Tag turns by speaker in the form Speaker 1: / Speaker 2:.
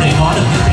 Speaker 1: They có to